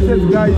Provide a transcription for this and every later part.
places, guys.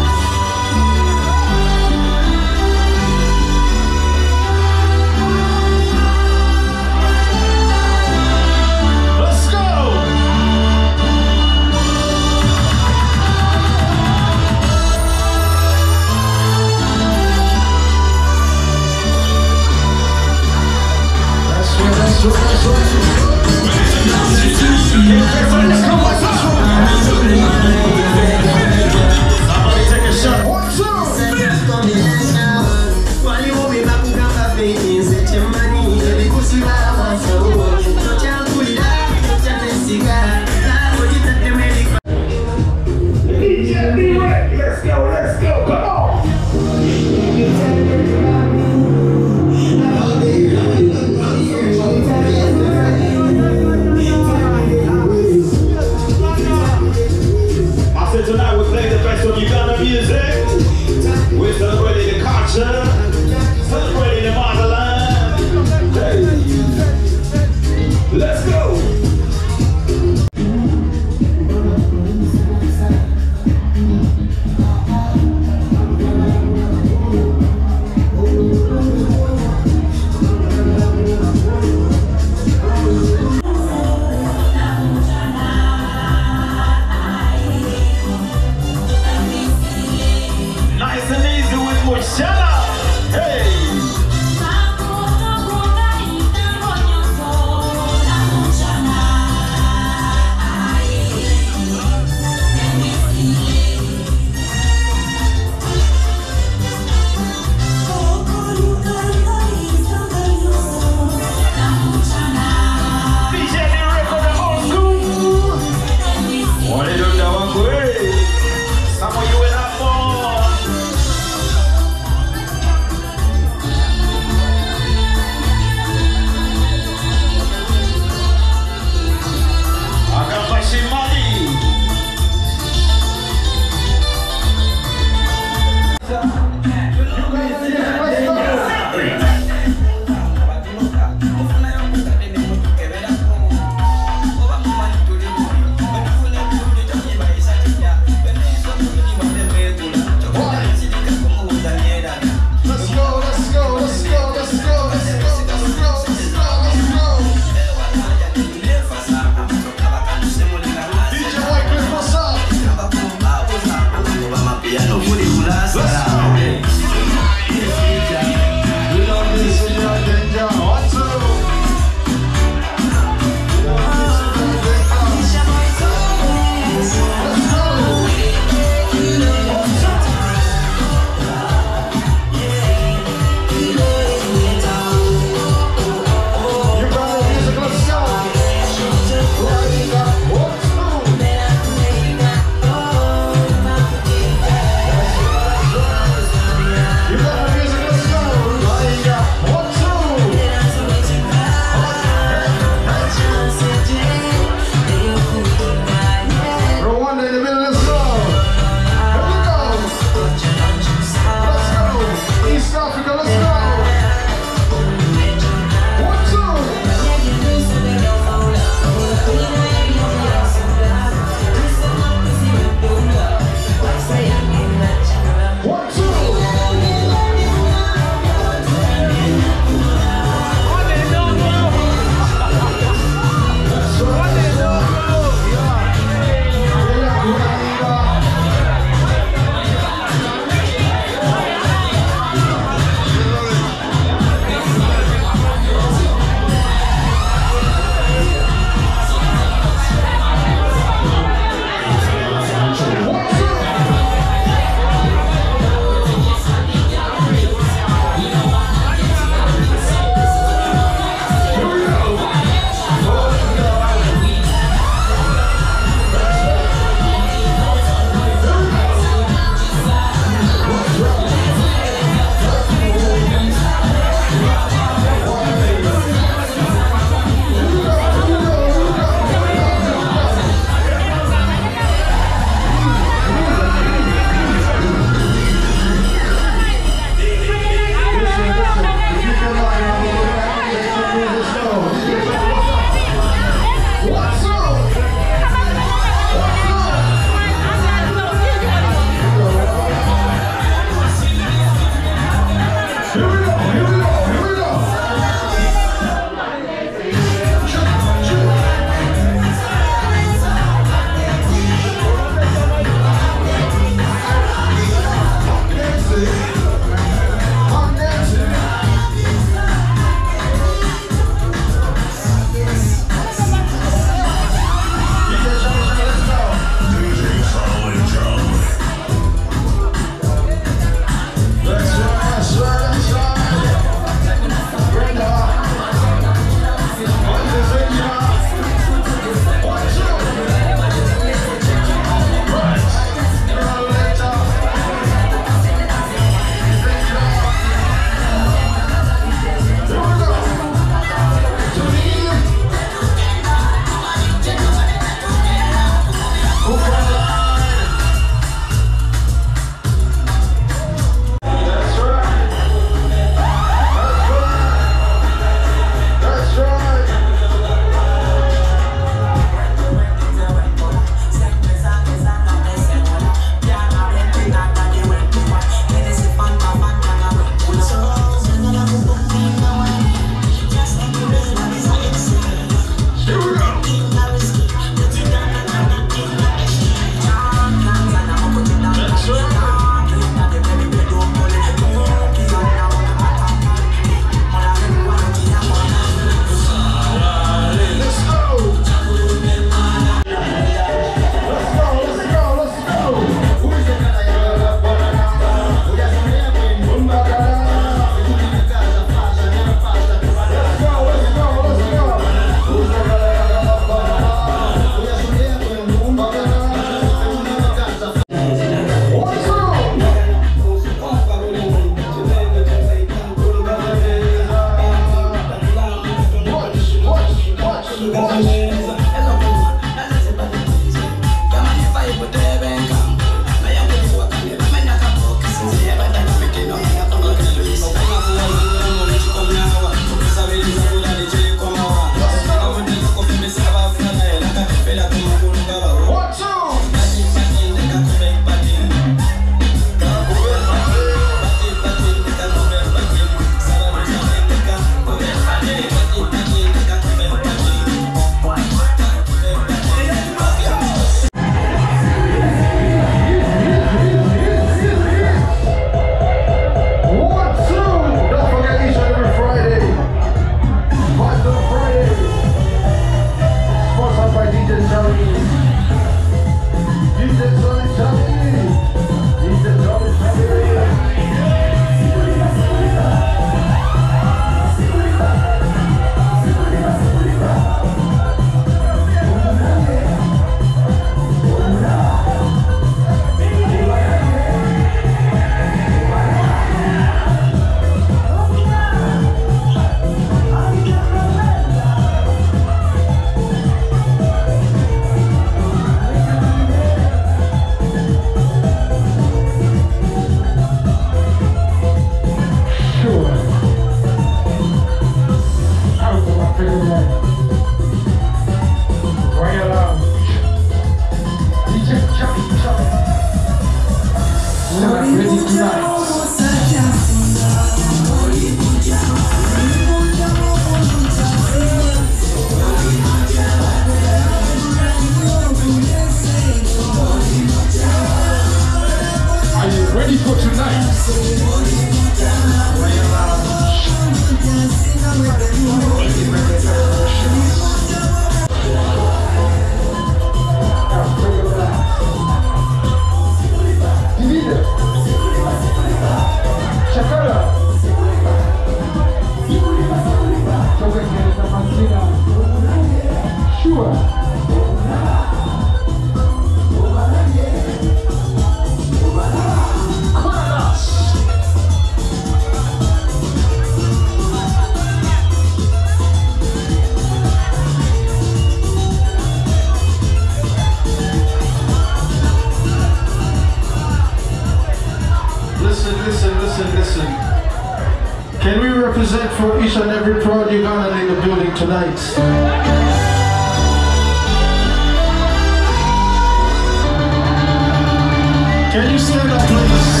Can you stand up, please?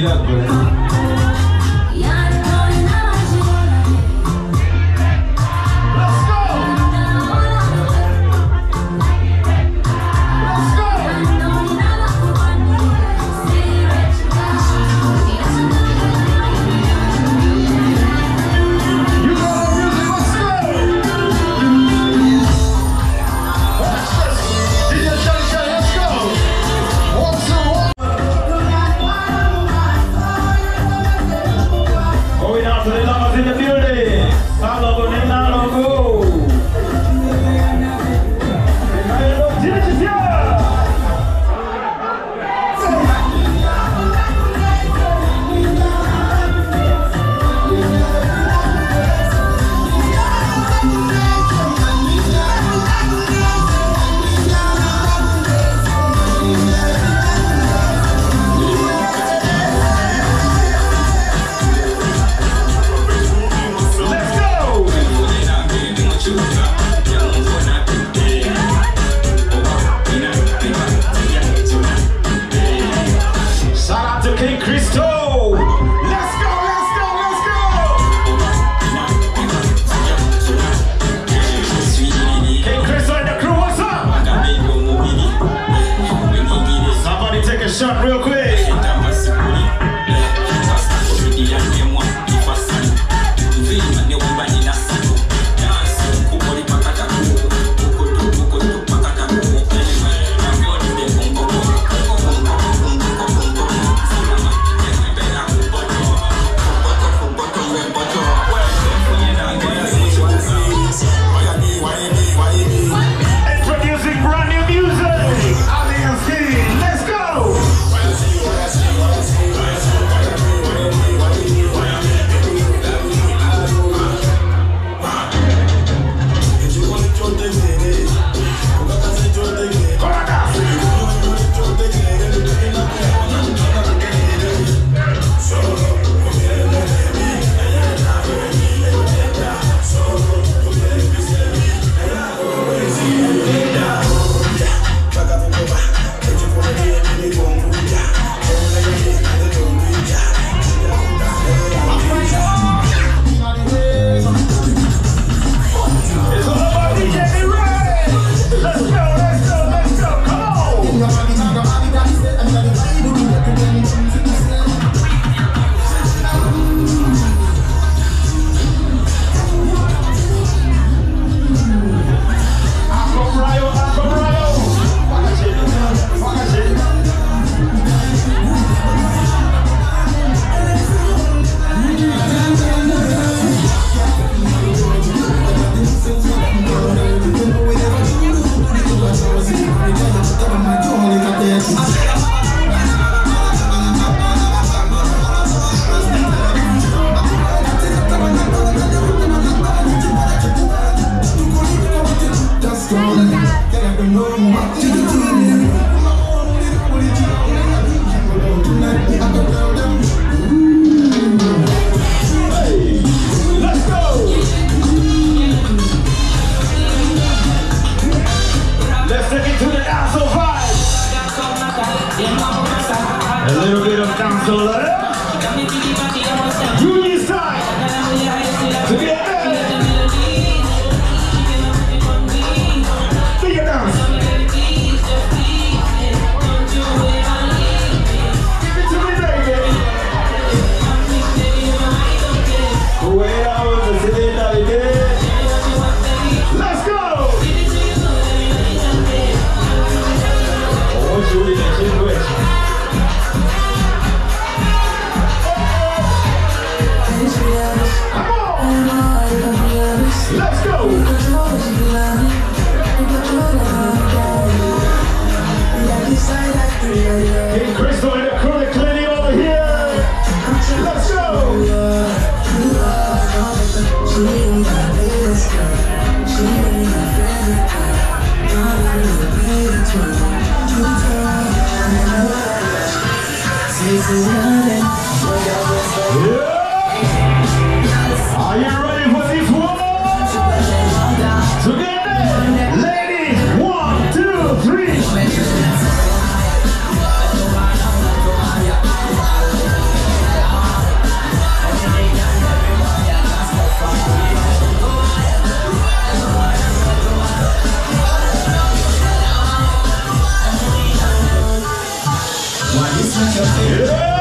it up, bro. Jump real quick. A little bit of council. Eh? Larissa Tchafeira.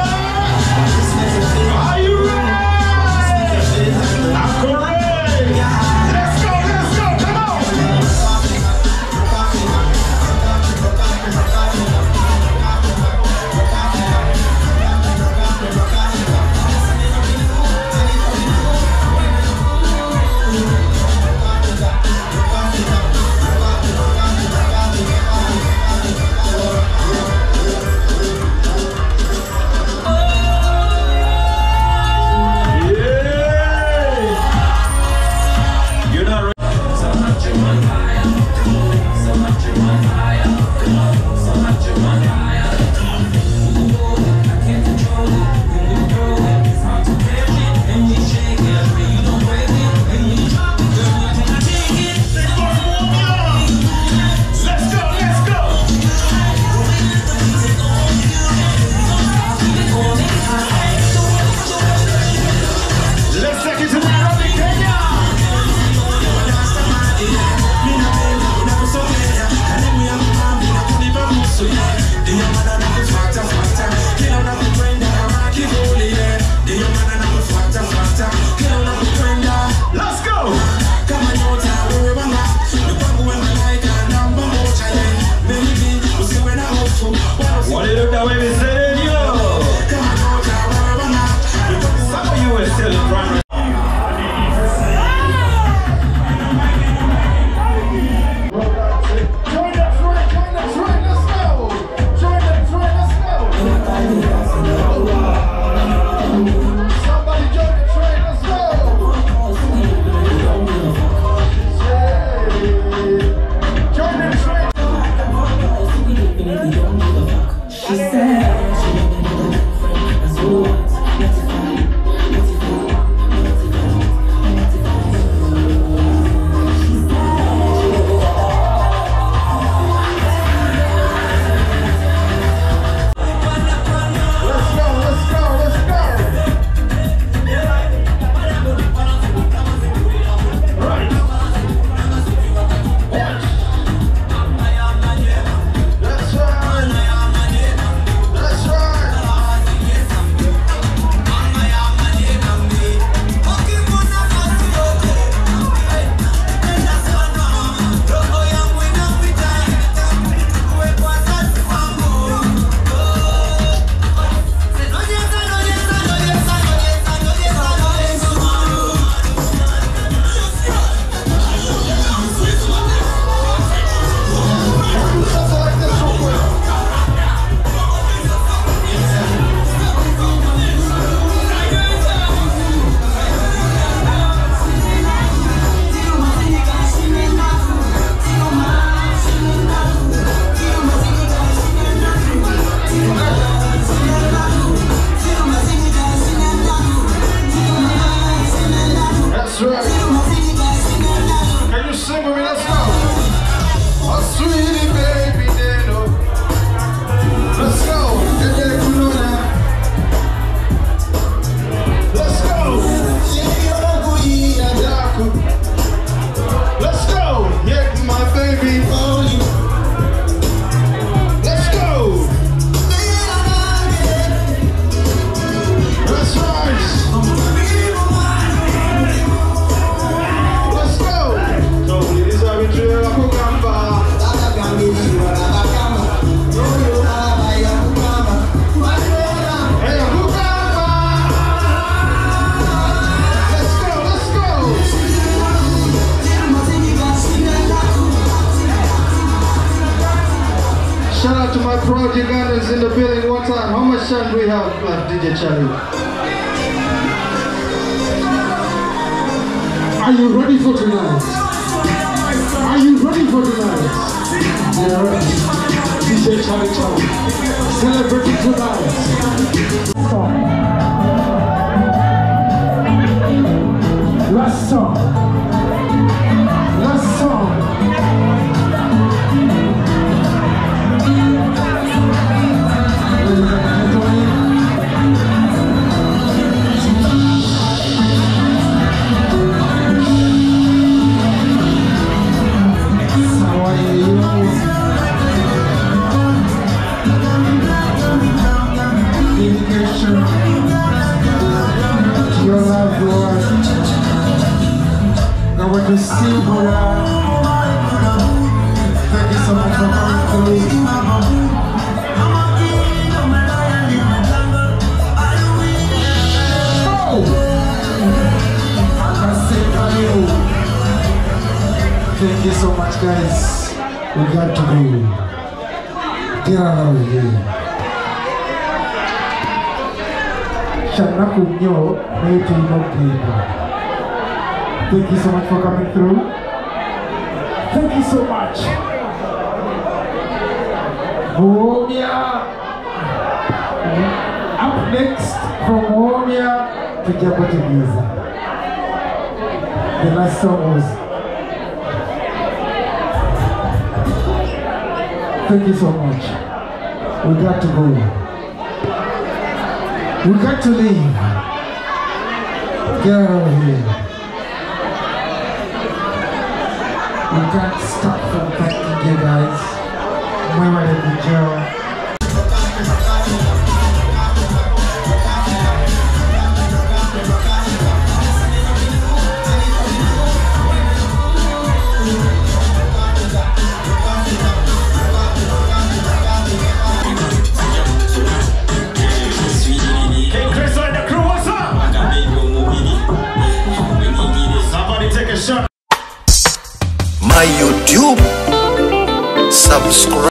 Do we have uh, left, DJ Charlie? Are you ready for tonight? Are you ready for tonight? Yeah. DJ Charlie Charlie. Celebrating tonight. You so much, guys. We got to go. Get out of here. Thank you so much for coming through. Thank you so much. Womia. Up next from Womia to Jabotigiza. The last song was Thank you so much. We got to go. We got to leave. Get out of here. We can't stop from thanking you guys. Muy buena